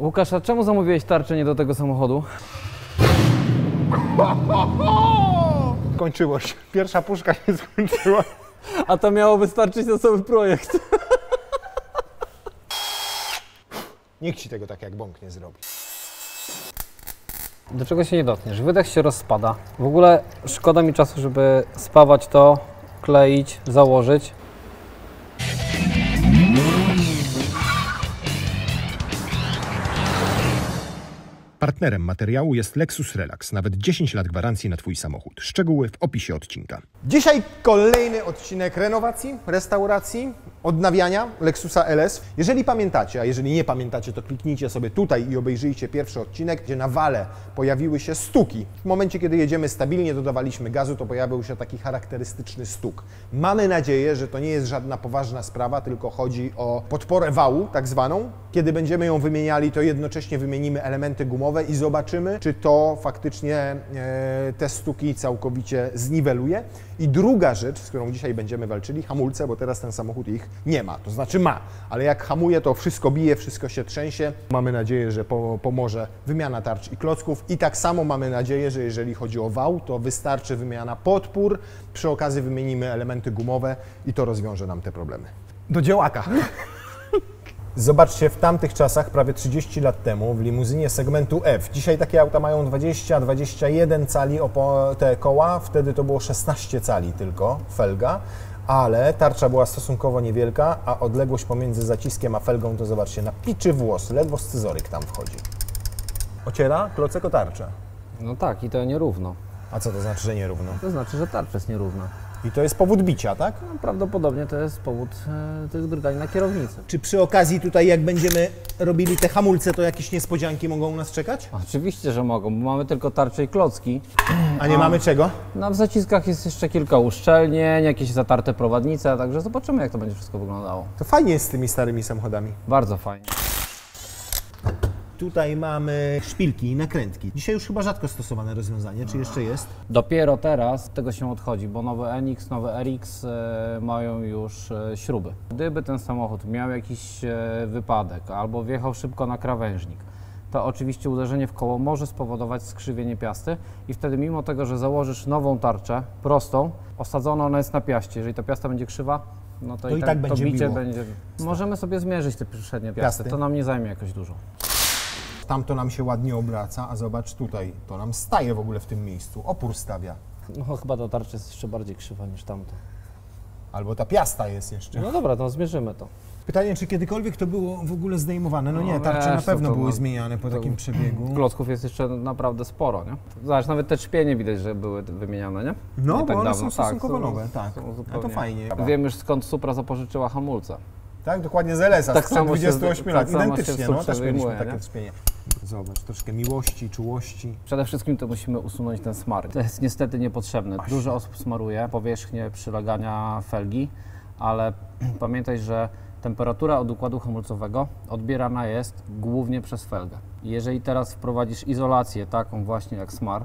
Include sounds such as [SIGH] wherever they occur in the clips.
Łukasz, a czemu zamówiłeś tarczę nie do tego samochodu? Kończyło się. Pierwsza puszka się skończyła. A to miało wystarczyć na cały projekt. Nikt ci tego tak jak bąk nie zrobi. Do czego się nie dotkniesz? Wydech się rozpada. W ogóle szkoda mi czasu, żeby spawać to, kleić, założyć. Partnerem materiału jest Lexus Relax, nawet 10 lat gwarancji na Twój samochód. Szczegóły w opisie odcinka. Dzisiaj kolejny odcinek renowacji, restauracji, odnawiania Lexusa LS. Jeżeli pamiętacie, a jeżeli nie pamiętacie, to kliknijcie sobie tutaj i obejrzyjcie pierwszy odcinek, gdzie na wale pojawiły się stuki. W momencie, kiedy jedziemy stabilnie, dodawaliśmy gazu, to pojawił się taki charakterystyczny stuk. Mamy nadzieję, że to nie jest żadna poważna sprawa, tylko chodzi o podporę wału, tak zwaną. Kiedy będziemy ją wymieniali, to jednocześnie wymienimy elementy gumowe i zobaczymy, czy to faktycznie e, te stuki całkowicie zniweluje. I druga rzecz, z którą dzisiaj będziemy walczyli, hamulce, bo teraz ten samochód ich nie ma. To znaczy ma, ale jak hamuje, to wszystko bije, wszystko się trzęsie. Mamy nadzieję, że po, pomoże wymiana tarcz i klocków. I tak samo mamy nadzieję, że jeżeli chodzi o wał, to wystarczy wymiana podpór. Przy okazji wymienimy elementy gumowe i to rozwiąże nam te problemy. Do działaka. Zobaczcie, w tamtych czasach, prawie 30 lat temu, w limuzynie segmentu F. Dzisiaj takie auta mają 20-21 cali te koła, wtedy to było 16 cali tylko, felga, ale tarcza była stosunkowo niewielka, a odległość pomiędzy zaciskiem a felgą to zobaczcie, na piczy włos, ledwo scyzoryk tam wchodzi. Ociera klocek o tarczę. No tak, i to nierówno. A co to znaczy, że nierówno? To znaczy, że tarcza jest nierówna. I to jest powód bicia, tak? No, prawdopodobnie to jest powód e, tych drgań na kierownicy. Czy przy okazji tutaj, jak będziemy robili te hamulce, to jakieś niespodzianki mogą nas czekać? Oczywiście, że mogą, bo mamy tylko tarcze i klocki. A nie mamy czego? No, w zaciskach jest jeszcze kilka uszczelnień, jakieś zatarte prowadnice, także zobaczymy, jak to będzie wszystko wyglądało. To fajnie jest z tymi starymi samochodami. Bardzo fajnie. Tutaj mamy szpilki i nakrętki. Dzisiaj już chyba rzadko stosowane rozwiązanie, czy jeszcze jest? Dopiero teraz tego się odchodzi, bo nowe NX, nowe RX e, mają już e, śruby. Gdyby ten samochód miał jakiś e, wypadek albo wjechał szybko na krawężnik, to oczywiście uderzenie w koło może spowodować skrzywienie piasty i wtedy mimo tego, że założysz nową tarczę, prostą, osadzona ona jest na piaście, jeżeli ta piasta będzie krzywa, no to, To i tak to będzie bicie biło. będzie... Możemy sobie zmierzyć te przednie piasty, Piasty. to nam nie zajmie jakoś dużo. Tamto nam się ładnie obraca, a zobacz tutaj, to nam staje w ogóle w tym miejscu, opór stawia. No chyba ta tarcza jest jeszcze bardziej krzywa niż tamto. Albo ta piasta jest jeszcze. No dobra, to zmierzymy to. Pytanie, czy kiedykolwiek to było w ogóle zdejmowane? No nie, No tarcze na pewno to były no, zmieniane po to- takim przebiegu. Klocków jest jeszcze naprawdę sporo, nie? Zobacz, nawet te czpienie widać, że były wymieniane, nie? No, Nie bo tak one dawno. są stosunkowo nowe, tak. No to fajnie. Wiem już skąd Supra zapożyczyła hamulce. Tak, dokładnie z LS-a, Tak sprzed samo się 28 z- lat. tak Identycznie, no, też mieliśmy takie nie? trzpienie. Zobacz, troszkę miłości, czułości. Przede wszystkim to musimy usunąć ten smar. To jest niestety niepotrzebne. Dużo osób smaruje powierzchnię przylegania felgi, ale [CLEARS THROAT] pamiętaj, że temperatura od układu hamulcowego odbierana jest głównie przez felgę. Jeżeli teraz wprowadzisz izolację taką właśnie jak smar,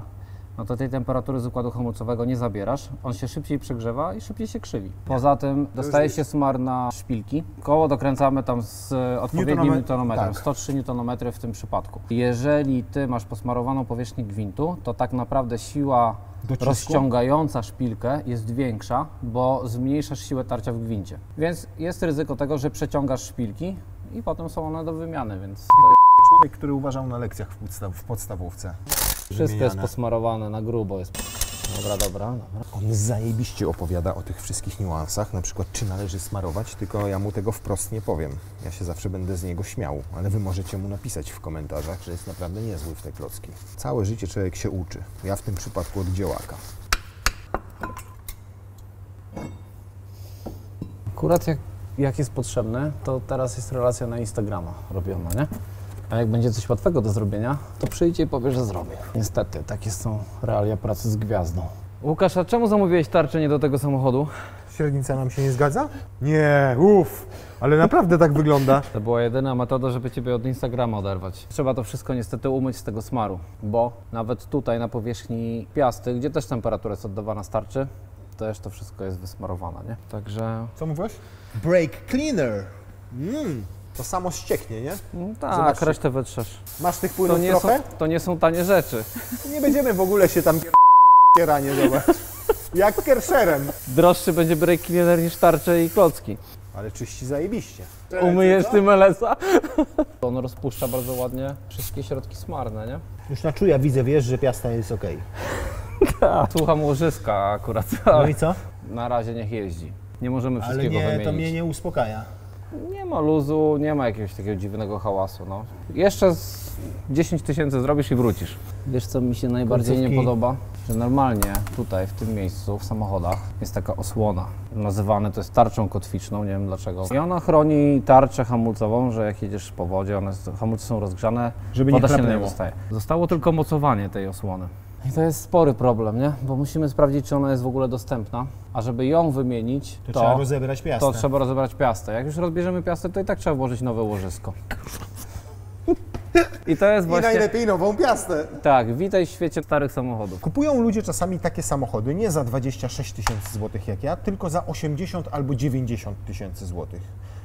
no to tej temperatury z układu hamulcowego nie zabierasz, on się szybciej przegrzewa i szybciej się krzywi. Poza tym dostaje się smar na szpilki. Koło dokręcamy tam z odpowiednim Newtonomet- newtonometrem, tak. 103 Nm w tym przypadku. Jeżeli ty masz posmarowaną powierzchnię gwintu, to tak naprawdę siła Docisku? rozciągająca szpilkę jest większa, bo zmniejszasz siłę tarcia w gwincie. Więc jest ryzyko tego, że przeciągasz szpilki i potem są one do wymiany, więc to Człowiek, który uważał na lekcjach w, podstaw, w podstawówce. wszystko jest Wymieniane. posmarowane na grubo. Jest... Dobra, dobra, dobra. On zajebiście opowiada o tych wszystkich niuansach, na przykład czy należy smarować, tylko ja mu tego wprost nie powiem. Ja się zawsze będę z niego śmiał, ale wy możecie mu napisać w komentarzach, że jest naprawdę niezły w te klocki. Całe życie człowiek się uczy. Ja w tym przypadku od dziełaka. Akurat jak, jak jest potrzebne, to teraz jest relacja na Instagrama robiona, nie? A jak będzie coś łatwego do zrobienia, to przyjdzie i powie, że zrobię. Niestety, takie są realia pracy z gwiazdą. Łukasz, a czemu zamówiłeś tarczę nie do tego samochodu? Średnica nam się nie zgadza? Nie, uff, ale naprawdę tak wygląda. [LAUGHS] To była jedyna metoda, żeby Ciebie od Instagrama oderwać. Trzeba to wszystko niestety umyć z tego smaru, bo nawet tutaj na powierzchni piasty, gdzie też temperatura jest oddawana starczy, też to wszystko jest wysmarowane, nie? Także Co mówiłeś? Brake cleaner. Mm. To samo ścieknie, nie? No tak, Zobaczcie. resztę wytrzesz. Masz tych To płynów nie, są, trochę? to nie są tanie rzeczy. Nie będziemy w ogóle się tam [LAUGHS] kieranie, zobacz. Jak kerszerem. Droższy będzie break cleaner niż tarcze i klocki. Ale czyści zajebiście. Umyjesz tym LS-a? [LAUGHS] On rozpuszcza bardzo ładnie wszystkie środki smarne, nie? Już na czuja widzę, wiesz, że piasta jest ok. [LAUGHS] Słucham łożyska akurat, No ale i co? na razie niech jeździ. Nie możemy Ale wszystkiego nie, wymienić. to mnie nie uspokaja. Nie ma luzu, nie ma jakiegoś takiego dziwnego hałasu. No. Jeszcze z 10 tysięcy zrobisz i wrócisz. Wiesz, co mi się najbardziej nie podoba? Że normalnie tutaj, w tym miejscu, w samochodach, jest taka osłona. Nazywane to jest tarczą kotwiczną, nie wiem dlaczego. I ona chroni tarczę hamulcową, że jak jedziesz po wodzie, one, hamulce są rozgrzane, Żeby nie woda się na nie dostaje. Zostało tylko mocowanie tej osłony. I to jest spory problem, nie? Bo musimy sprawdzić, czy ona jest w ogóle dostępna. A żeby ją wymienić, To, to, trzeba rozebrać piastę. to trzeba rozebrać piastę. Jak już rozbierzemy piastę, to i tak trzeba włożyć nowe łożysko. I to jest I właśnie... najlepiej nową piastę. Tak, witaj w świecie starych samochodów. Kupują ludzie czasami takie samochody nie za 26 tysięcy złotych jak ja, tylko za 80 albo 90 tysięcy złotych.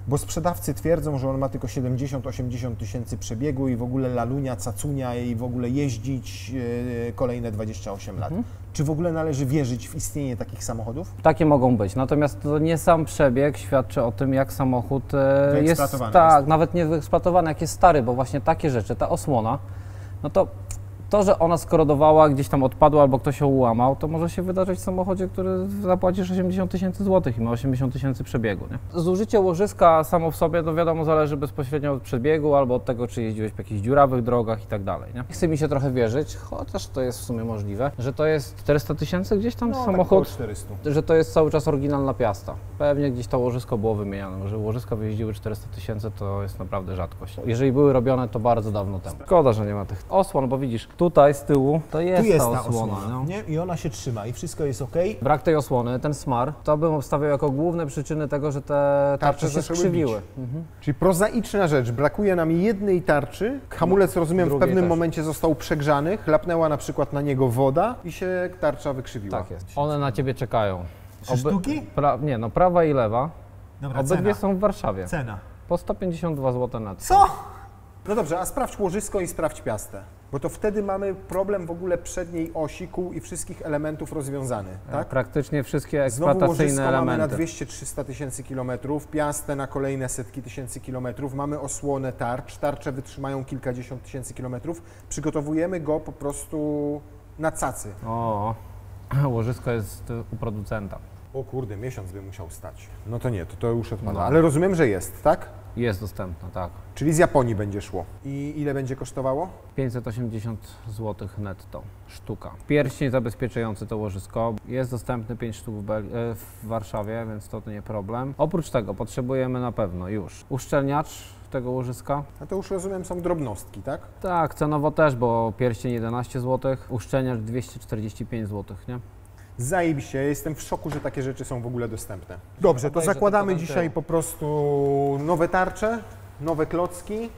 Bo sprzedawcy twierdzą, że on ma tylko 70-80 tysięcy przebiegu i w ogóle lalunia, cacunia i w ogóle jeździć e, kolejne 28 lat. Czy w ogóle należy wierzyć w istnienie takich samochodów? Takie mogą być, natomiast to nie sam przebieg świadczy o tym, jak samochód e, jest, tak, jest. nawet nie wyeksploatowany, jak jest stary, bo właśnie takie rzeczy, ta osłona, no to to, że ona skorodowała, gdzieś tam odpadła albo ktoś ją ułamał, to może się wydarzyć w samochodzie, który zapłacisz 80 tysięcy złotych i ma 80 tysięcy przebiegu. Nie? Zużycie łożyska samo w sobie, to wiadomo, zależy bezpośrednio od przebiegu albo od tego, czy jeździłeś po jakichś dziurawych drogach i tak dalej. Nie? Chce mi się trochę wierzyć, chociaż to jest w sumie możliwe, że to jest 400 tysięcy gdzieś tam około samochód 400. że to jest cały czas oryginalna piasta. Pewnie gdzieś to łożysko było wymieniane. Że łożyska wyjeździły 400 tysięcy, to jest naprawdę rzadkość. Jeżeli były robione, to bardzo dawno temu. Szkoda, że nie ma tych osłon, bo widzisz, tutaj z tyłu to jest, Tu jest ta ta osłona. osłona, no. Nie? I ona się trzyma i wszystko jest ok. Brak tej osłony, ten smar, to bym obstawiał jako główne przyczyny tego, że te tarcze się zaczęły skrzywiły. bić. Czyli prozaiczna rzecz, brakuje nam jednej tarczy, hamulec rozumiem w drugiej pewnym też. momencie został przegrzany, chlapnęła na przykład na niego woda i się tarcza wykrzywiła. Tak jest. One na ciebie czekają. Trzy sztuki? Pra, nie, no prawa i lewa. Dobra, Obydwie cena. są w Warszawie. Cena. Po 152 zł na Co? No dobrze, a sprawdź łożysko i sprawdź piastę, bo to wtedy mamy problem w ogóle przedniej osi, kół i wszystkich elementów rozwiązany, tak? Praktycznie wszystkie Znowu eksploatacyjne łożysko mamy na elementy. 200-300 tysięcy kilometrów, piastę na kolejne setki tysięcy kilometrów, mamy osłonę tarcz, tarcze wytrzymają kilkadziesiąt tysięcy kilometrów, przygotowujemy go po prostu na cacy. O, [CLEARS THROAT] łożysko jest u producenta. O kurde, miesiąc by musiał stać. No to nie, to, to już odpada. No. Ale rozumiem, że jest, tak? Jest dostępna, tak. Czyli z Japonii będzie szło. I ile będzie kosztowało? 580 zł netto sztuka. Pierścień zabezpieczający to łożysko jest dostępny 5 sztuk w, e, w Warszawie, więc to nie problem. Oprócz tego potrzebujemy na pewno już uszczelniacz tego łożyska. No to już rozumiem, są drobnostki, tak? Tak, cenowo też, bo pierścień 11 zł, uszczelniacz 245 zł, nie? Zajebiście, ja jestem w szoku, że takie rzeczy są w ogóle dostępne. Dobrze, to zakładamy dzisiaj po prostu nowe tarcze, nowe klocki.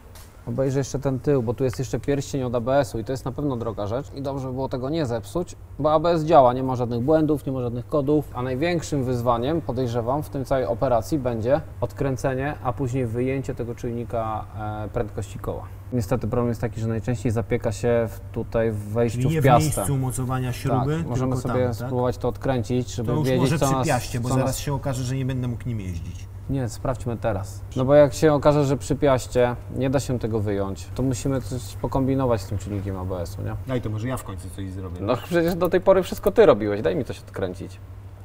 Obejrzę jeszcze ten tył, bo tu jest jeszcze pierścień od ABS-u i to jest na pewno droga rzecz i dobrze by było tego nie zepsuć, bo ABS działa, nie ma żadnych błędów, nie ma żadnych kodów, a największym wyzwaniem, podejrzewam, w tej całej operacji będzie odkręcenie, a później wyjęcie tego czujnika e, prędkości koła. Niestety problem jest taki, że najczęściej zapieka się w, tutaj w wejściu Czyli nie w w piastę. miejscu mocowania śruby, tak, możemy sobie tam, tak? spróbować to odkręcić, żeby To już wiedzieć, może co przy nas, piaście, bo co zaraz nas się okaże, że nie będę mógł nim jeździć. Nie, sprawdźmy teraz. No bo jak się okaże, że przy piaście nie da się tego wyjąć, to musimy coś pokombinować z tym czynnikiem ABS-u, nie? Daj to może ja w końcu coś zrobię. No przecież do tej pory wszystko ty robiłeś, daj mi coś odkręcić.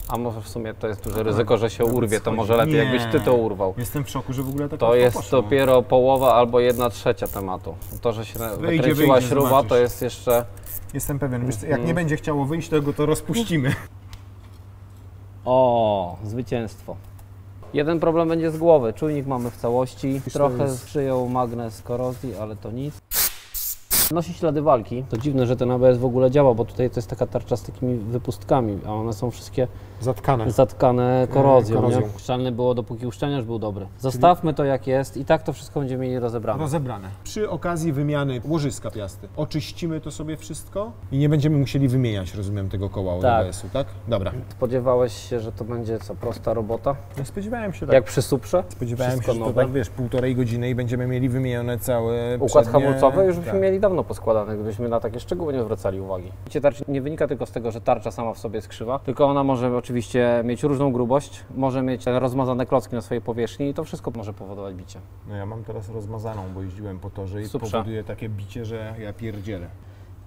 A może w sumie to jest duże ryzyko, że się urwie, to może lepiej Nie. jakbyś ty to urwał. Jestem w szoku, że w ogóle tak To jest poszło. dopiero połowa albo jedna trzecia tematu. To, że się wykręciła wyjdzie, śruba, zobaczysz. to jest jeszcze... Jestem pewien, wiesz, co, Mhm. jak nie będzie chciało wyjść, to go to rozpuścimy. O, zwycięstwo. Jeden problem będzie z głowy. Czujnik mamy w całości. Trochę przyjął magnes korozji, ale to nic. Nosi ślady walki. To dziwne, że ten ABS w ogóle działa, bo tutaj to jest taka tarcza z takimi wypustkami, a one są wszystkie Zatkane. zatkane korozją. korozją. Nie? Uszczelny było, dopóki uszczelniacz był dobry. Zostawmy to jak jest i tak to wszystko będziemy mieli rozebrane. Rozebrane. Przy okazji wymiany łożyska piasty. Oczyścimy to sobie wszystko i nie będziemy musieli wymieniać, rozumiem, tego koła od Tak. ABS-u, tak? Dobra. Spodziewałeś się, że to będzie co, prosta robota? Ja spodziewałem się tak. Jak przy suprze? Spodziewałem Wszystko się, że to nowe? tak, wiesz, półtorej godziny i będziemy mieli wymienione całe Układ przednie- hamulcowy już byśmy tak. mieli dawno poskładany, gdybyśmy na takie szczegóły nie zwracali uwagi. Bicie tarczy nie wynika tylko z tego, że tarcza sama w sobie jest krzywa, tylko ona może oczywiście mieć różną grubość, może mieć rozmazane klocki na swojej powierzchni i to wszystko może powodować bicie. No ja mam teraz rozmazaną, bo jeździłem po torze i Super. powoduje takie bicie, że ja pierdzielę.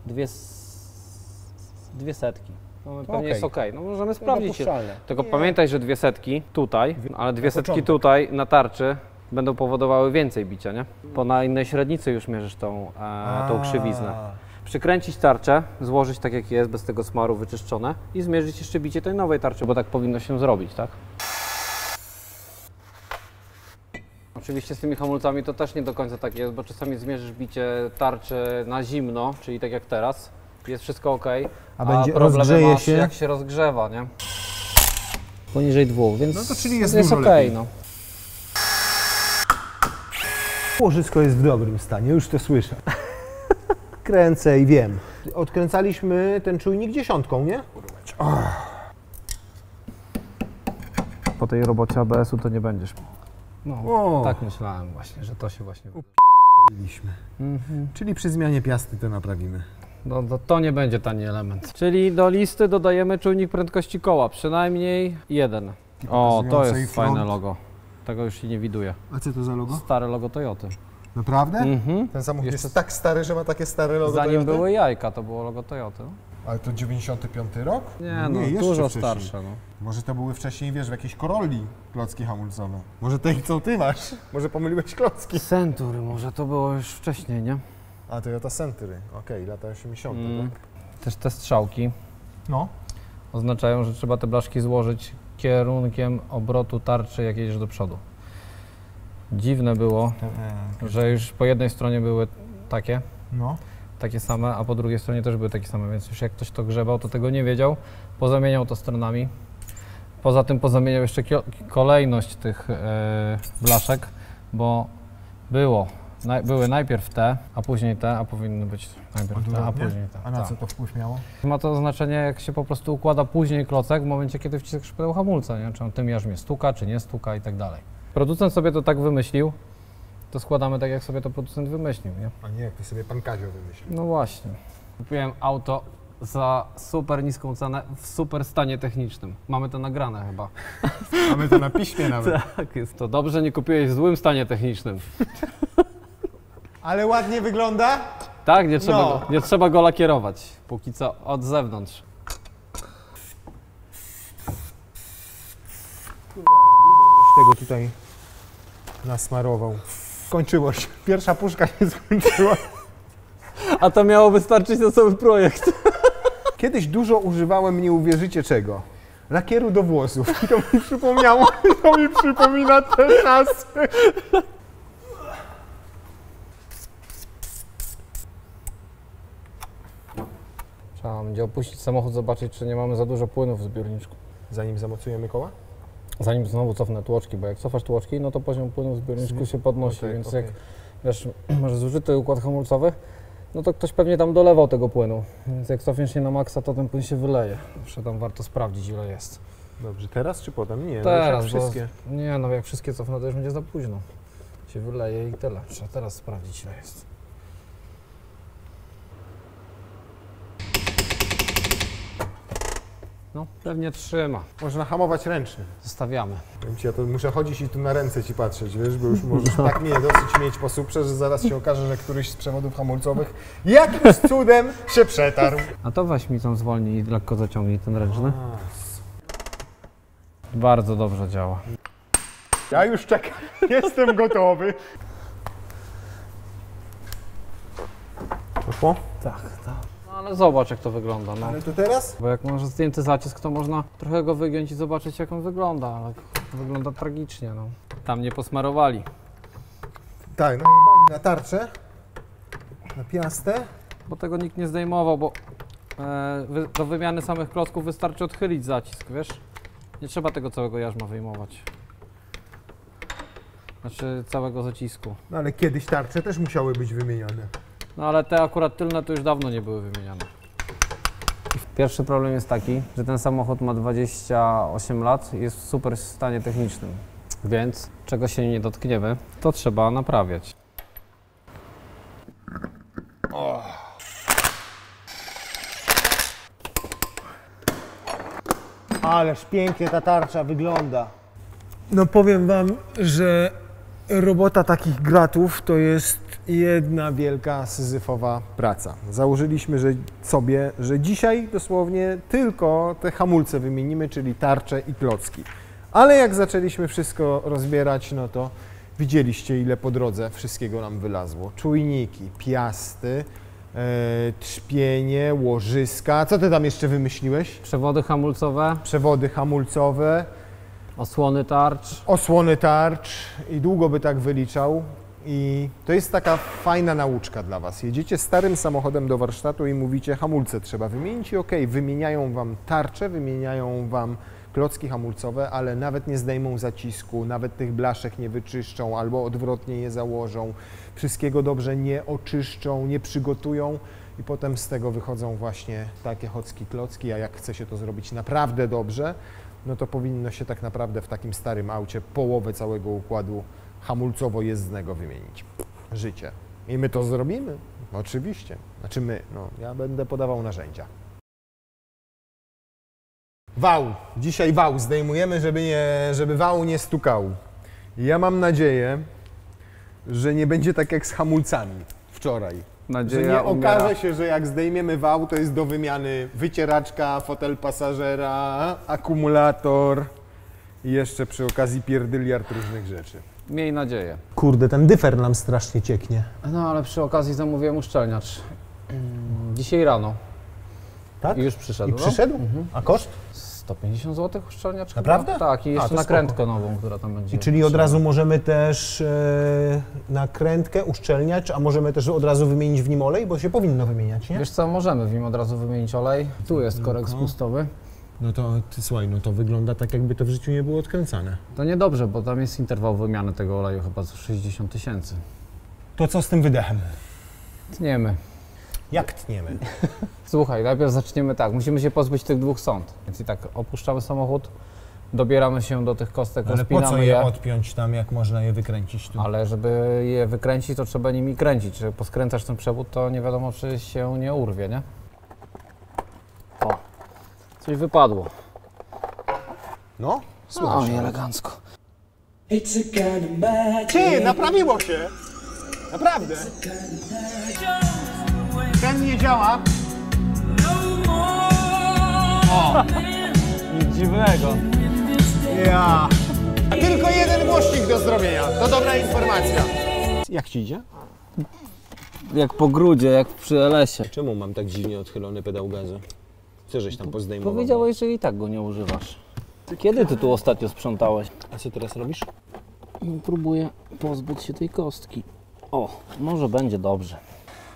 Dwie, s- dwie setki. No, pewnie okej. jest ok, no możemy sprawdzić. Tylko pamiętaj, że dwie setki tutaj, ale dwie setki tutaj na tarczy będą powodowały więcej bicia, nie? Bo na innej średnicy już mierzysz tą, e, tą krzywiznę. Przykręcić tarczę, złożyć tak jak jest, bez tego smaru wyczyszczone i zmierzyć jeszcze bicie tej nowej tarczy, bo tak powinno się zrobić, tak? Oczywiście z tymi hamulcami to też nie do końca tak jest, bo czasami zmierzysz bicie tarczy na zimno, czyli tak jak teraz, jest wszystko ok, a, będzie- problemy rozgrzeje masz się? jak się rozgrzewa, nie? Poniżej dwóch, więc No to czyli jest jest dużo ok, lepiej. no. Łożysko jest w dobrym stanie, już to słyszę. [LAUGHS] Kręcę i wiem. Odkręcaliśmy ten czujnik dziesiątką, nie? Po tej robocie ABS-u to nie będziesz. No, O. tak myślałem właśnie, że to się właśnie... Mieliśmy. Mhm. Czyli przy zmianie piasty to naprawimy. No to, to nie będzie tani element. Czyli do listy dodajemy czujnik prędkości koła, przynajmniej jeden. O, to pokazującej jest front. fajne logo. Tego już się nie widuje. A co to za logo? Stare logo Toyoty. Naprawdę? Mhm. Ten samochód Jeszcze- jest tak stary, że ma takie stare logo Zanim Toyoty? były jajka, to było logo Toyoty. Ale to 95 rok? Nie, no, jeszcze dużo wcześniej. starsze. No. Może to były wcześniej, wiesz, w jakiejś Corolli klocki hamulcowe. Może te, co ty masz? Może pomyliłeś klocki. Century może to było już wcześniej, nie? A, Toyota Century. Okej, lata 80, Mm. tak? Też te strzałki No. oznaczają, że trzeba te blaszki złożyć kierunkiem obrotu tarczy, jak jedziesz do przodu. Dziwne było, że już po jednej stronie były takie, No. takie same, a po drugiej stronie też były takie same, więc już jak ktoś to grzebał, to tego nie wiedział. Pozamieniał to stronami. Poza tym pozamieniał jeszcze kolejność tych e, blaszek, bo było, naj, były najpierw te, a później te, a powinny być najpierw te, a później te. A na Tak. co to wpływ miało? Ma to znaczenie, jak się po prostu układa później klocek, w momencie, kiedy wciskasz pedał hamulca, nie? czy on tym jarzmie stuka, czy nie stuka i tak dalej. Producent sobie to tak wymyślił, to składamy tak, jak sobie to producent wymyślił, nie? A nie, jak to sobie pan Kazio wymyślił. No właśnie. Kupiłem auto za super niską cenę, w super stanie technicznym. Mamy to nagrane chyba. [LAUGHS] Mamy to na piśmie nawet. Tak jest. To dobrze, nie kupiłeś w złym stanie technicznym. [LAUGHS] Ale ładnie wygląda? Tak, nie trzeba, No. go, nie trzeba go lakierować. Póki co od zewnątrz. Tego tutaj nasmarował. Skończyło się. Pierwsza puszka się skończyła. A to miało wystarczyć na cały projekt. Kiedyś dużo używałem, nie uwierzycie czego. Lakieru do włosów. I to mi przypomniało, [LAUGHS] to mi przypomina te czasy. Trzeba będzie opuścić samochód, zobaczyć, czy nie mamy za dużo płynów w zbiorniczku. Zanim zamocujemy koła? Zanim znowu cofnę tłoczki, bo jak cofasz tłoczki, no to poziom płynów w zbiorniczku się podnosi, Okej, więc okej. jak wiesz, [CLEARS THROAT] masz zużyty układ hamulcowy, no to ktoś pewnie tam dolewał tego płynu, więc jak cofniesz się na maksa, to ten płyn się wyleje. Zawsze tam warto sprawdzić, ile jest. Dobrze, teraz czy potem? Nie, Teraz, no, bo, wszystkie. nie no, jak wszystkie cofnę, to już będzie za późno. Się wyleje i tyle. Trzeba teraz sprawdzić, ile jest. No, pewnie trzyma. Można hamować ręcznie. Zostawiamy. Powiem ci, ja to muszę chodzić i tu na ręce ci patrzeć, wiesz, bo już możesz tak mnie dosyć mieć po suprze, że zaraz się okaże, że któryś z przewodów hamulcowych jakimś cudem się przetarł. A to weź mi tam zwolnij i lekko zaciągnij ten ręczny. Bardzo dobrze działa. Ja już czekam, jestem gotowy. Poszło? Tak, tak. Ale zobacz jak to wygląda, no. Ale to teraz? Bo jak masz zdjęty zacisk, to można trochę go wygiąć i zobaczyć jak on wygląda, ale wygląda tragicznie, no. Tam nie posmarowali. Tak, no na tarczę. Na piastę? Bo tego nikt nie zdejmował, bo e, wy, do wymiany samych klocków wystarczy odchylić zacisk, wiesz? Nie trzeba tego całego jarzma wyjmować. Znaczy całego zacisku. No ale kiedyś tarcze też musiały być wymieniane. No ale te akurat tylne to już dawno nie były wymieniane. Pierwszy problem jest taki, że ten samochód ma 28 lat i jest w super stanie technicznym. Więc czego się nie dotkniemy, to trzeba naprawiać. Ależ pięknie ta tarcza wygląda. No powiem wam, że robota takich gratów to jest jedna wielka syzyfowa praca. Założyliśmy że sobie, że dzisiaj dosłownie tylko te hamulce wymienimy, czyli tarcze i klocki. Ale jak zaczęliśmy wszystko rozbierać, no to widzieliście ile po drodze wszystkiego nam wylazło. Czujniki, piasty, e, trzpienie, łożyska. Co ty tam jeszcze wymyśliłeś? Przewody hamulcowe, Przewody hamulcowe, osłony tarcz. osłony tarcz i długo by tak wyliczał. I to jest taka fajna nauczka dla Was. Jedziecie starym samochodem do warsztatu i mówicie, hamulce trzeba wymienić. I okej, wymieniają Wam tarcze, wymieniają Wam klocki hamulcowe, ale nawet nie zdejmą zacisku, nawet tych blaszek nie wyczyszczą albo odwrotnie je założą, wszystkiego dobrze nie oczyszczą, nie przygotują. I potem z tego wychodzą właśnie takie chocki klocki, a jak chce się to zrobić naprawdę dobrze, no to powinno się tak naprawdę w takim starym aucie połowę całego układu hamulcowo-jezdnego wymienić. Życie. I my to zrobimy? Oczywiście. Znaczy my, no, ja będę podawał narzędzia. Wał. Dzisiaj wał zdejmujemy, żeby, nie, żeby wał nie stukał. Ja mam nadzieję, że nie będzie tak jak z hamulcami wczoraj. Że Nadzieja nie umiera. okaże się, że jak zdejmiemy wał, to jest do wymiany wycieraczka, fotel pasażera, akumulator i jeszcze przy okazji pierdyliard różnych rzeczy. Miej nadzieję. Kurde, ten dyfer nam strasznie cieknie. No ale przy okazji zamówiłem uszczelniacz. Mm, Dzisiaj rano. Tak? I już przyszedł. I no. przyszedł? A koszt? 150 zł uszczelniacz Naprawdę? chyba? Tak, i A, jeszcze to nakrętkę nową, która tam będzie. I czyli od razu możemy też e, nakrętkę uszczelniać, a możemy też od razu wymienić w nim olej, bo się powinno wymieniać, nie? Wiesz co, możemy w nim od razu wymienić olej. Tu jest korek spustowy. No to ty, słuchaj, no to wygląda tak, jakby to w życiu nie było odkręcane. To niedobrze, bo tam jest interwał wymiany tego oleju chyba co 60 tysięcy. To co z tym wydechem? Tniemy. Jak tniemy? [LAUGHS] Słuchaj, najpierw zaczniemy tak. Musimy się pozbyć tych dwóch sąd. Więc i tak opuszczamy samochód, dobieramy się do tych kostek, Ale po co je je. odpiąć tam, jak można je wykręcić tu? Ale żeby je wykręcić, to trzeba nimi kręcić. Żeby poskręcasz ten przewód, to nie wiadomo, czy się nie urwie, nie? O, coś wypadło. No, No i elegancko. Ty, naprawiło się! Naprawdę! Ten nie działa. Nic dziwnego. Ja. Tylko jeden głośnik do zrobienia. To dobra informacja. Jak ci idzie? Jak po grudzie, jak przy LS-ie. Czemu mam tak dziwnie odchylony pedał gazu? Co żeś tam pozdejmował? Powiedziałeś, że i tak go nie używasz. Kiedy ty tu ostatnio sprzątałeś? A co teraz robisz? No, próbuję pozbyć się tej kostki. O, może będzie dobrze.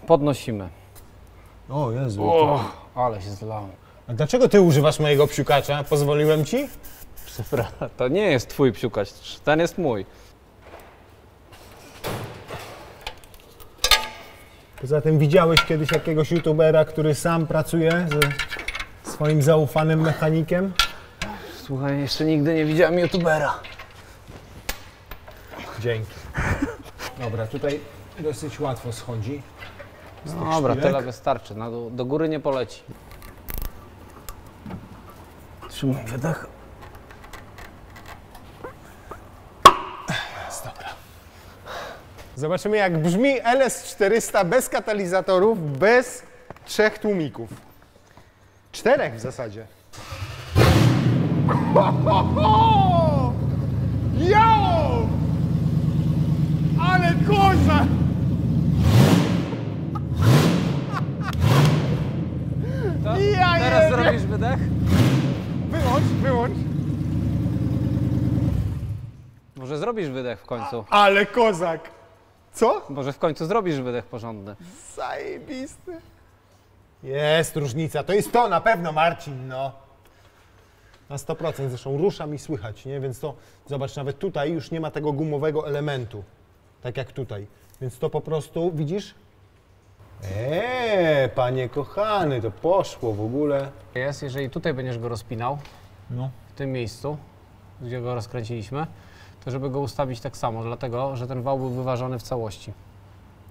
Podnosimy. O Jezu. O, ale się zlałem. A dlaczego ty używasz mojego psiukacza? Pozwoliłem ci? Przepraszam, to nie jest twój psiukacz, ten jest mój. Poza tym widziałeś kiedyś jakiegoś youtubera, który sam pracuje ze swoim zaufanym mechanikiem? Słuchaj, jeszcze nigdy nie widziałem youtubera. Dzięki. Dobra, tutaj dosyć łatwo schodzi. Dobra, szpilek? tyle wystarczy, dół, do góry nie poleci. Trzymaj wydech. Zobaczymy jak brzmi LS400 bez katalizatorów, bez trzech tłumików. Czterech w zasadzie. Jało! Ale koza! To, Ja teraz jebie. zrobisz wydech? Wyłącz, wyłącz. Może zrobisz wydech w końcu. Ale kozak! Co? Może w końcu zrobisz wydech porządny. Zajebisty. Jest różnica. To jest to na pewno, Marcin, no. Na 100%. Zresztą rusza mi słychać, nie? Więc to, zobacz, nawet tutaj już nie ma tego gumowego elementu. Tak jak tutaj. Więc to po prostu, widzisz? Eee, panie kochany, to poszło w ogóle. Jest, jeżeli tutaj będziesz go rozpinał, No. w tym miejscu, gdzie go rozkręciliśmy, to żeby go ustawić tak samo, dlatego, że ten wał był wyważony w całości.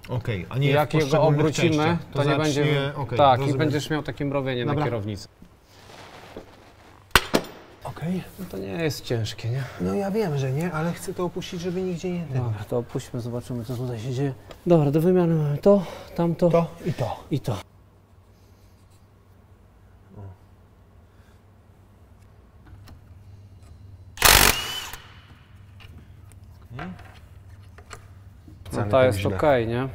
Okej, a I nie jak w jego obrócimy, częściach. to, nie zacznie- będzie... okej, tak, i rozumiem. będziesz miał takie mrowienie Dobra. na kierownicy. Okej. No to nie jest ciężkie, nie? No ja wiem, że nie, ale chcę to opuścić, żeby nigdzie nie ten. Dobra, to opuśćmy, zobaczymy, co tutaj się dzieje. Dobra, do wymiany mamy to, tamto To i to. i to. No ta jest okej, nie?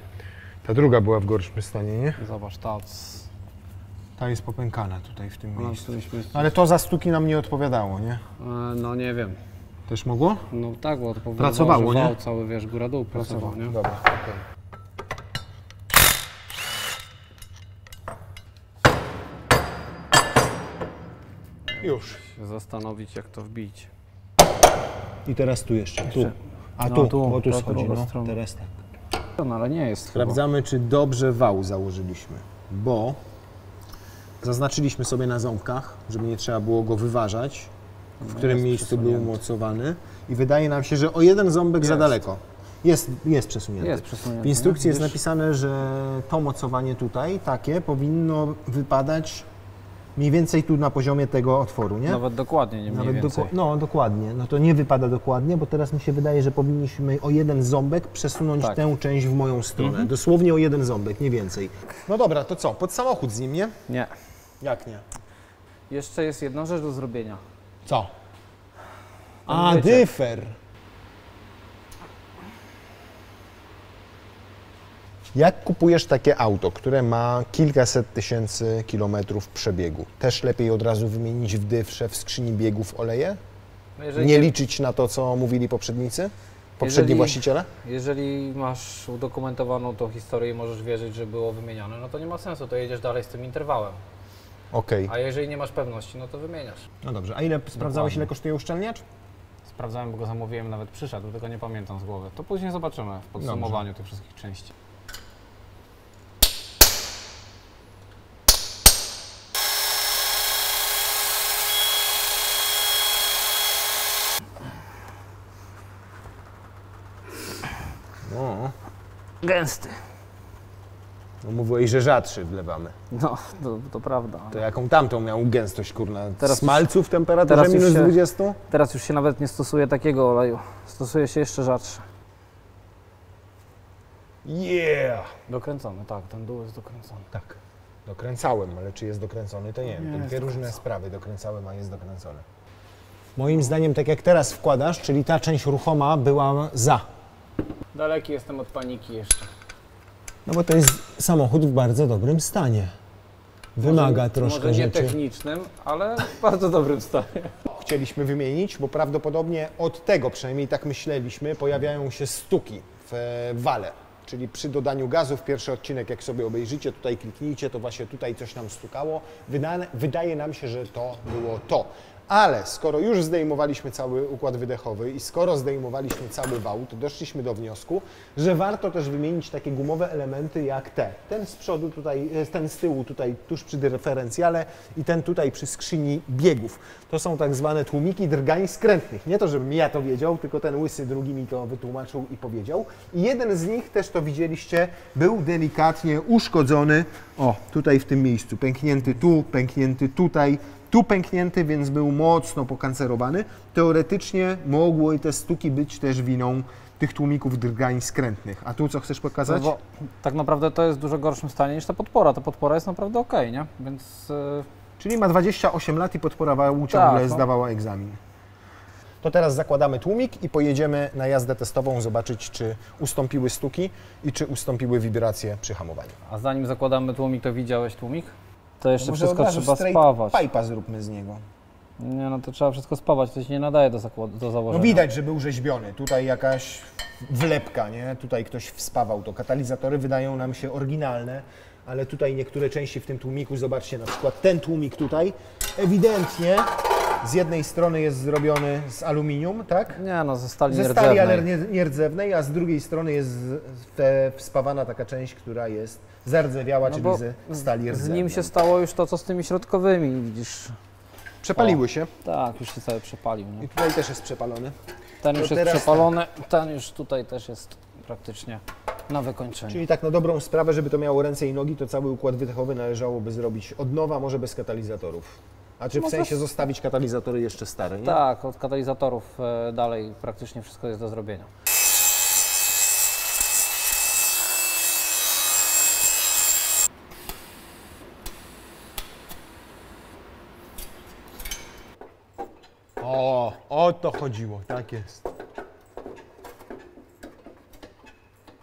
Ta druga była w gorszym stanie, nie? Zobacz, ta... Ta jest popękana tutaj w tym Ona miejscu. Ale to za stuki nam nie odpowiadało, nie? E, No nie wiem. Też mogło? No tak, bo to powodowało, Pracowało, nie? cały, wiesz, góra-dół pracował, nie? Dobra, okej. Już. Się Zastanowić, jak to wbić. I teraz tu jeszcze. Tu. A No, tu, tu, bo tu to schodzi. No. Teraz tak. No ale nie jest chyba. Sprawdzamy, czy dobrze wał założyliśmy, bo zaznaczyliśmy sobie na ząbkach, żeby nie trzeba było go wyważać, w którym jest miejscu był umocowany i wydaje nam się, że o jeden ząbek za Jest. daleko. Jest, jest przesunięty. Jest przesunięty. W instrukcji nie? jest napisane, że to mocowanie tutaj, takie, powinno wypadać mniej więcej tu na poziomie tego otworu, nie? Nawet dokładnie, nie mniej Nawet więcej. doku- no, dokładnie. No to nie wypada dokładnie, bo teraz mi się wydaje, że powinniśmy o jeden ząbek przesunąć Tak. tę część w moją stronę. Dosłownie o jeden ząbek, nie więcej. No dobra, to co? Pod samochód z nim, nie? Nie. Jak nie? Jeszcze jest jedna rzecz do zrobienia. Co? A, dyfer. Jak kupujesz takie auto, które ma kilkaset tysięcy kilometrów przebiegu? Też lepiej od razu wymienić w dyfrze, w skrzyni biegów oleje? No jeżeli, Nie liczyć na to, co mówili poprzednicy? Poprzedni Jeżeli- właściciele? jeżeli masz udokumentowaną tą historię i możesz wierzyć, że było wymieniane, no to nie ma sensu, to jedziesz dalej z tym interwałem. Okej. A jeżeli nie masz pewności, no to wymieniasz. No dobrze, a ile sprawdzałeś, ile kosztuje uszczelniacz? Sprawdzałem, bo go zamówiłem, nawet przyszedł, tylko nie pamiętam z głowy. To później zobaczymy w podsumowaniu tych wszystkich części. Gęsty. no mówiłeś, że rzadszy wlewamy. No, to, to prawda. To jaką tamtą miał gęstość, kurna? Teraz Smalcu w temperaturze teraz już minus się- 20? Teraz już się nawet nie stosuje takiego oleju. Stosuje się jeszcze rzadszy. Yeah! Dokręcony, tak, ten dół jest dokręcony. Tak. Dokręcałem, ale czy jest dokręcony, to nie wiem. To dwie różne sprawy. Dokręcałem, a jest dokręcony. Moim zdaniem, tak jak teraz wkładasz, czyli ta część ruchoma była za. Daleki jestem od paniki jeszcze. No bo to jest samochód w bardzo dobrym stanie. Wymaga może, troszkę Może nie rzeczy. technicznym, ale w bardzo dobrym stanie. Chcieliśmy wymienić, bo prawdopodobnie od tego, przynajmniej tak myśleliśmy, pojawiają się stuki w e, wale. Czyli przy dodaniu gazów, pierwszy odcinek, jak sobie obejrzycie, tutaj kliknijcie, to właśnie tutaj coś nam stukało. Wydane, wydaje nam się, że to było to. Ale skoro już zdejmowaliśmy cały układ wydechowy i skoro zdejmowaliśmy cały wał, to doszliśmy do wniosku, że warto też wymienić takie gumowe elementy jak te. Ten z przodu tutaj, e, ten z tyłu tutaj tuż przy dyferencjale i ten tutaj przy skrzyni biegów. To są tak zwane tłumiki drgań skrętnych. Nie to, żebym ja to wiedział, tylko ten łysy drugi mi to wytłumaczył i powiedział. I jeden z nich, też to widzieliście, był delikatnie uszkodzony. O, tutaj w tym miejscu. Pęknięty tu, pęknięty tutaj. Tu pęknięty, więc był mocno pokancerowany. Teoretycznie mogły te stuki być też winą tych tłumików drgań skrętnych. A tu co chcesz pokazać? No bo tak naprawdę to jest w dużo gorszym stanie niż ta podpora. Ta podpora jest naprawdę ok, nie? Więc e, Czyli ma 28 lat i podpora wału ciągle Tak, no. zdawała egzamin. To teraz zakładamy tłumik i pojedziemy na jazdę testową zobaczyć, czy ustąpiły stuki i czy ustąpiły wibracje przy hamowaniu. a zanim zakładamy tłumik, to widziałeś tłumik? To jeszcze Może wszystko od razu trzeba straight spawać. Pipa zróbmy z niego. Nie no, to trzeba wszystko spawać, to się nie nadaje do, zakład- do No założenia. widać, że był rzeźbiony. Tutaj jakaś wlepka, nie? Tutaj ktoś wspawał to. Katalizatory wydają nam się oryginalne, ale tutaj niektóre części w tym tłumiku, zobaczcie, na przykład ten tłumik tutaj, ewidentnie z jednej strony jest zrobiony z aluminium, tak? Nie no, ze stali Ze stali, ale nierdzewnej. nie- nierdzewnej, a z drugiej strony jest te wspawana taka część, która jest zardzewiała, No czyli ze stali Z rdzewnej. nim się stało już to, co z tymi środkowymi, widzisz. Przepaliły się Tak, już się cały przepalił. i Nie? tutaj też jest przepalony. Ten To już jest teraz przepalony, ten już tutaj też jest praktycznie na wykończeniu. Czyli tak na dobrą sprawę, żeby to miało ręce i nogi, to cały układ wydechowy należałoby zrobić od nowa, może bez katalizatorów. A czy w Może- sensie zostawić katalizatory jeszcze stare, nie? Tak, od katalizatorów e, dalej praktycznie wszystko jest do zrobienia. To chodziło, tak jest.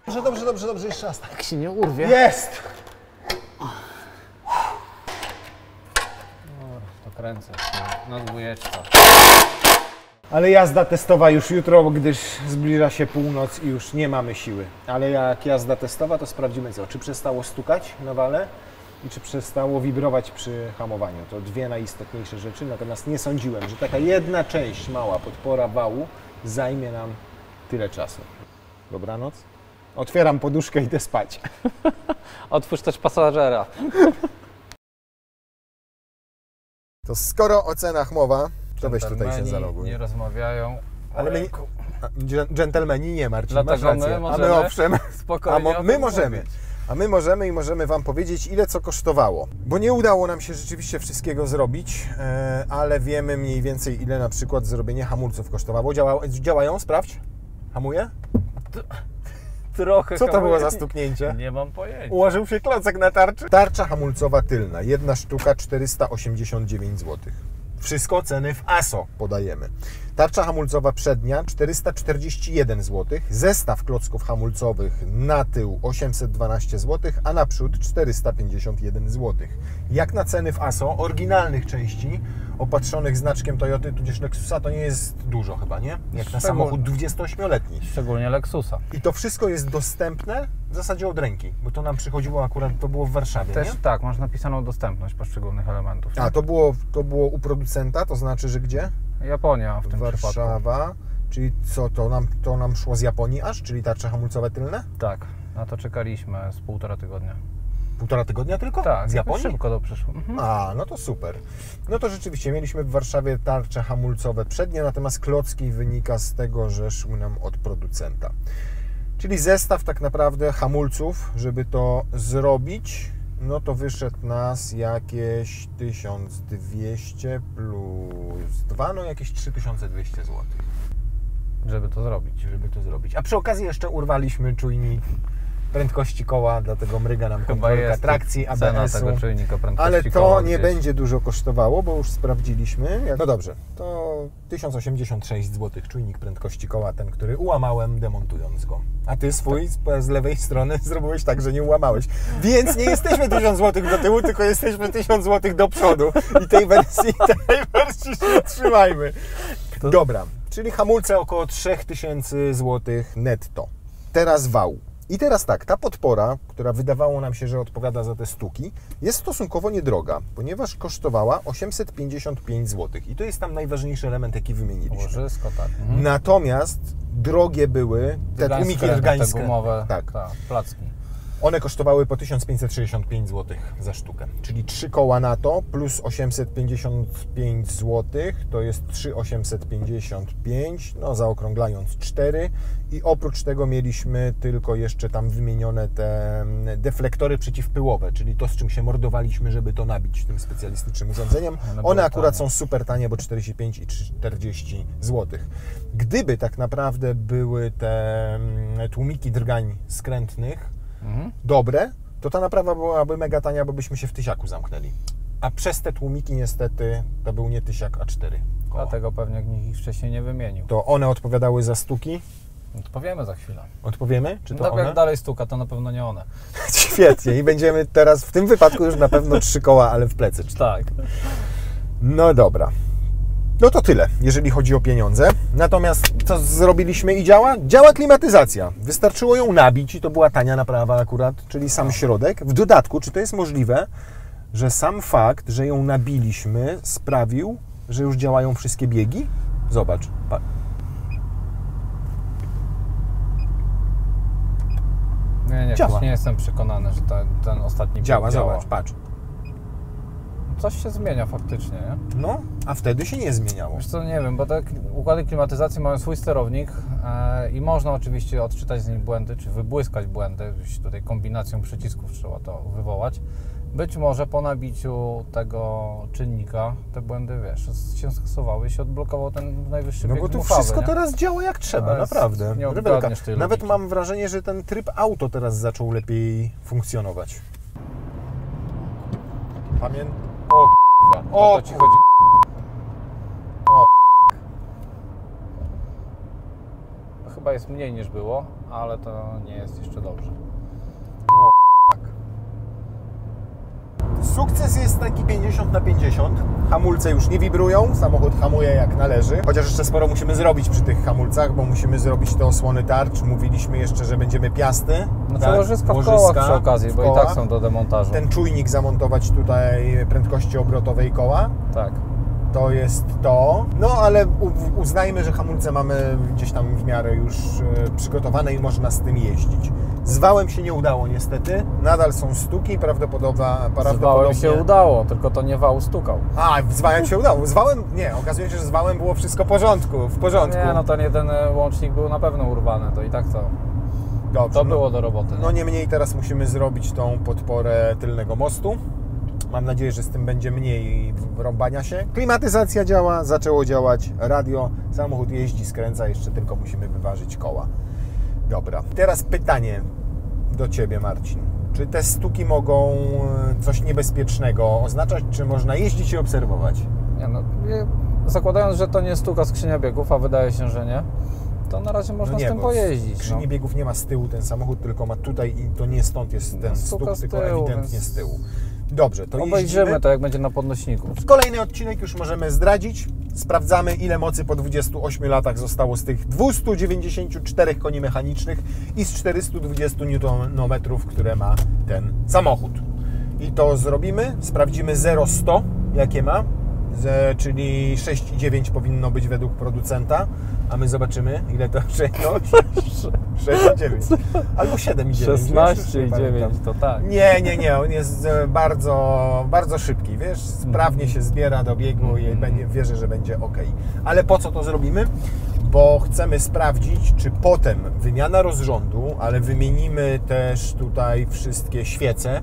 Dobrze, dobrze, dobrze, dobrze, jeszcze raz tak. Jak się nie urwie, Jest! to kręcę na dwójeczce. Ale jazda testowa już jutro, gdyż zbliża się północ i już nie mamy siły. Ale jak jazda testowa, to sprawdzimy co? Czy przestało stukać na wale i czy przestało wibrować przy hamowaniu. To dwie najistotniejsze rzeczy, natomiast nie sądziłem, że taka jedna część, mała podpora wału zajmie nam tyle czasu. Dobranoc. Otwieram poduszkę i idę spać. [LAUGHS] Otwórz też pasażera. [LAUGHS] To skoro o cenach mowa, to weź tutaj się zaloguj. Nie rozmawiają. Ale my, dżentelmeni nie Marcin, Dlatego masz rację. my A my możemy owszem, Spokojnie. A mo- my możemy. mówić. A my możemy i możemy Wam powiedzieć, ile co kosztowało. Bo nie udało nam się rzeczywiście wszystkiego zrobić, e, ale wiemy mniej więcej, ile na przykład zrobienie hamulców kosztowało. Działa, działają? Sprawdź. Hamuje? Trochę Co to było za stuknięcie? Nie mam pojęcia. Ułożył się klocek na tarczy. Tarcza hamulcowa tylna, jedna sztuka 489 zł. Wszystko ceny w ASO podajemy. Tarcza hamulcowa przednia 441 zł, zestaw klocków hamulcowych na tył 812 zł, a naprzód 451 zł. Jak na ceny w ASO oryginalnych części opatrzonych znaczkiem Toyoty tudzież Lexusa to nie jest dużo chyba, nie? Jak na samochód 28-letni. Szczególnie Lexusa. I to wszystko jest dostępne w zasadzie od ręki, bo to nam przychodziło akurat, to było w Warszawie, Też nie? tak, masz napisaną dostępność poszczególnych elementów. A, to było, to było u producenta, to znaczy, że gdzie? Japonia w tym przypadku. Warszawa, czyli co, to nam, to nam szło z Japonii aż, czyli tarcze hamulcowe tylne? Tak, na to czekaliśmy z półtora tygodnia. Półtora tygodnia tylko? Tak, Z Japonii? szybko to przyszło. Mhm. A, no to super. No to rzeczywiście, mieliśmy w Warszawie tarcze hamulcowe przednie, natomiast klocki wynika z tego, że szły nam od producenta. Czyli zestaw tak naprawdę hamulców, żeby to zrobić, no to wyszedł nas jakieś 1200 plus 2, no jakieś 3200 zł, Żeby to zrobić. żeby to zrobić. A przy okazji jeszcze urwaliśmy czujnik prędkości koła, dlatego mryga nam kontrolka trakcji ABS-u. tego czujnika prędkości Ale to koła nie gdzieś. będzie dużo kosztowało, bo już sprawdziliśmy. No dobrze, to 1086 zł czujnik prędkości koła, ten, który ułamałem demontując go. A ty swój z, z lewej strony [LAUGHS] zrobiłeś tak, że nie ułamałeś. Więc nie jesteśmy 1000 zł do tyłu, tylko jesteśmy 1000 zł do przodu. I tej wersji, [LAUGHS] tej wersji się trzymajmy. To- Dobra, czyli hamulce około 3000 zł netto. Teraz wał. I teraz tak, ta podpora, która wydawało nam się, że odpowiada za te stuki, jest stosunkowo niedroga, ponieważ kosztowała 855 zł. I to jest tam najważniejszy element, jaki wymieniliśmy. Łożysko, tak. Mhm. Natomiast drogie były te tłumiki Te drgańskie. gumowe, Tak. tak, placki. One kosztowały po 1565 zł za sztukę. Czyli 3 koła na to plus 855 zł to jest 3855, no zaokrąglając 4. I oprócz tego mieliśmy tylko jeszcze tam wymienione te mm, deflektory przeciwpyłowe, czyli to z czym się mordowaliśmy, żeby to nabić tym specjalistycznym urządzeniem. One One były akurat tanie. są super tanie, bo 45 i 40 zł. Gdyby tak naprawdę były te mm, tłumiki drgań skrętnych, Mhm. dobre, to ta naprawa byłaby mega tania, bo byśmy się w tysiaku zamknęli. A przez te tłumiki niestety to był nie tysiak, a cztery koła. Dlatego pewnie nikt ich wcześniej nie wymienił. To one odpowiadały za stuki. No to powiemy za chwilę. Odpowiemy? Czy to No, one? jak dalej stuka, to na pewno nie one. [LAUGHS] Świetnie. I będziemy teraz w tym wypadku już na pewno trzy koła, ale w plecy. Tak. No dobra. No to tyle, jeżeli chodzi o pieniądze. Natomiast co zrobiliśmy i działa? Działa klimatyzacja. Wystarczyło ją nabić i to była tania naprawa akurat, czyli sam środek. W dodatku, czy to jest możliwe, że sam fakt, że ją nabiliśmy, sprawił, że już działają wszystkie biegi? Zobacz. Nie, nie, Działa. nie jestem przekonany, że ten, ten ostatni Działa, działa. zobacz, patrz. Coś się zmienia faktycznie, nie? No, a wtedy się nie zmieniało. Wiesz co, nie wiem, bo te kli- układy klimatyzacji mają swój sterownik e, i można oczywiście odczytać z nich błędy, czy wybłyskać błędy, tutaj kombinacją przycisków trzeba to wywołać. Być może po nabiciu tego czynnika te błędy, wiesz, się skasowały i się odblokował ten najwyższy No bo tu dmuchawy, wszystko nie? teraz działa jak trzeba, To naprawdę. nie Nawet mam wrażenie, że ten tryb auto teraz zaczął lepiej funkcjonować. Pamięt? O k***a. O O to ci chodzi. O. To Chyba jest mniej niż było, ale to nie jest jeszcze dobrze. Sukces jest taki 50 na 50. Hamulce już nie wibrują, samochód hamuje jak należy. Chociaż jeszcze sporo musimy zrobić przy tych hamulcach, bo musimy zrobić te osłony tarcz. Mówiliśmy jeszcze, że będziemy piasty. No tak? to łożyska w Łożyska kołach przy okazji, bo i tak są do demontażu. Ten czujnik zamontować tutaj prędkości obrotowej koła. Tak. To jest to. No ale uznajmy, że hamulce mamy gdzieś tam w miarę już e, przygotowane i można z tym jeździć. Z wałem się nie udało niestety. Nadal są stuki, prawdopodobnie... Z prawdopodobnie... wałem się udało, tylko to nie wał stukał. A, z wałem się udało. Z wałem... Nie, okazuje się, że z wałem było wszystko w porządku. W porządku. Nie, no ten jeden łącznik był na pewno urwany, to i tak to, Dobrze, to no. było do roboty. No niemniej teraz musimy zrobić tą podporę tylnego mostu. Mam nadzieję, że z tym będzie mniej rąbania się. Klimatyzacja działa, zaczęło działać, radio, samochód jeździ, skręca, jeszcze tylko musimy wyważyć koła. Dobra, teraz pytanie do Ciebie Marcin. Czy te stuki mogą e, coś niebezpiecznego oznaczać, czy można jeździć i obserwować? Nie, no, zakładając, że to nie stuka skrzynia biegów, a wydaje się, że nie, to na razie można No nie, z tym pojeździć. Skrzyni No. biegów nie ma z tyłu ten samochód, tylko ma tutaj i to nie stąd jest ten No, stuk, tylko tyłu, ewidentnie z tyłu. Dobrze, to Obejrzymy jeździmy. to, jak będzie na podnośniku. Kolejny odcinek już możemy zdradzić. Sprawdzamy, ile mocy po 28 latach zostało z tych 294 koni mechanicznych i z 420 Nm, które ma ten samochód. I to zrobimy. Sprawdzimy 0-100, jakie ma, czyli 6,9 powinno być według producenta, a my zobaczymy, ile to [LAUGHS] 6,9 albo 7,9. 16 już i nie 9 pamiętam. to tak. Nie, nie, nie, on jest e, bardzo, bardzo szybki, wiesz, sprawnie się zbiera do biegu i będzie, wierzę, że będzie ok. Ale po co to zrobimy? Bo chcemy sprawdzić, czy potem wymiana rozrządu, ale wymienimy też tutaj wszystkie świece,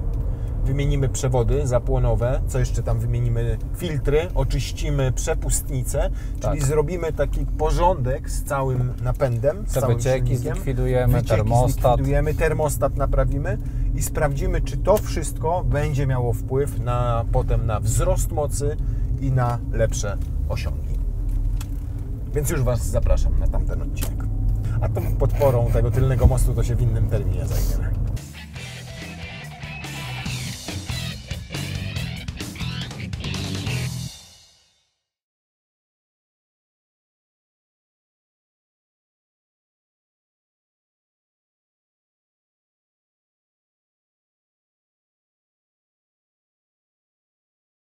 wymienimy przewody zapłonowe, co jeszcze tam wymienimy? Filtry, oczyścimy przepustnicę, czyli Tak. zrobimy taki porządek z całym napędem, z Te całym wycieki silnikiem. zlikwidujemy, Wycieki termostat. zlikwidujemy, termostat naprawimy i sprawdzimy, czy to wszystko będzie miało wpływ na potem na wzrost mocy i na lepsze osiągi. Więc już Was zapraszam na tamten odcinek. A tą podporą tego tylnego mostu to się w innym terminie zajmiemy.